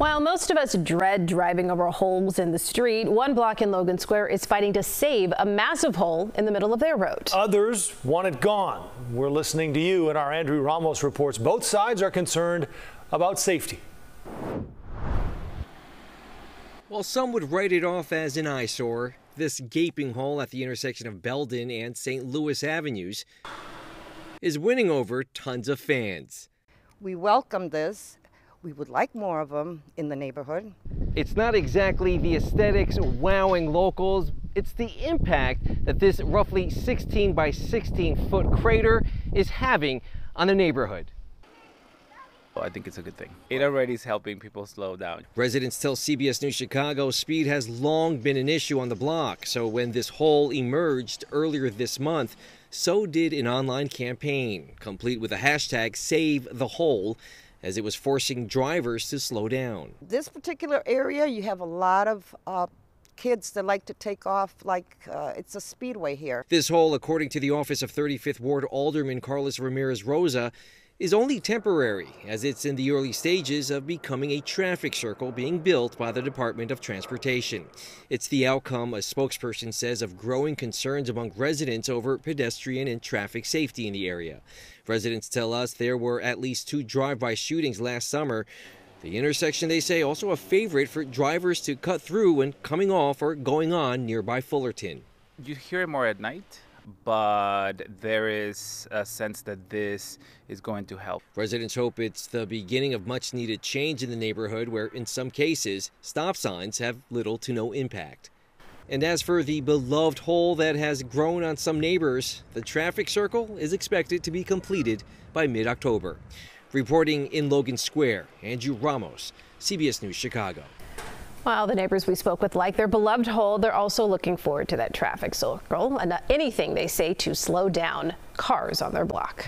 While most of us dread driving over holes in the street, one block in Logan Square is fighting to save a massive hole in the middle of their road. Others want it gone. We're listening to you, and our Andrew Ramos reports both sides are concerned about safety. While some would write it off as an eyesore, this gaping hole at the intersection of Belden and St. Louis Avenues is winning over tons of fans. We welcome this we would like more of them in the neighborhood. It's not exactly the aesthetics wowing locals, it's the impact that this roughly 16 by 16 foot crater is having on the neighborhood. Oh, I think it's a good thing. It already is helping people slow down. Residents tell CBS News Chicago speed has long been an issue on the block. So when this hole emerged earlier this month, so did an online campaign, complete with the hashtag Save the Hole as it was forcing drivers to slow down. This particular area, you have a lot of uh, kids that like to take off like uh, it's a speedway here. This hole, according to the office of 35th Ward Alderman Carlos Ramirez Rosa, is only temporary, as it's in the early stages of becoming a traffic circle being built by the Department of Transportation. It's the outcome, a spokesperson says, of growing concerns among residents over pedestrian and traffic safety in the area. Residents tell us there were at least two drive-by shootings last summer. The intersection, they say, also a favorite for drivers to cut through when coming off or going on nearby Fullerton. You hear it more at night but there is a sense that this is going to help. Residents hope it's the beginning of much needed change in the neighborhood where, in some cases, stop signs have little to no impact. And as for the beloved hole that has grown on some neighbors, the traffic circle is expected to be completed by mid October. Reporting in Logan Square, Andrew Ramos, CBS News Chicago. While the neighbors we spoke with like their beloved hole, they're also looking forward to that traffic circle and uh, anything they say to slow down cars on their block.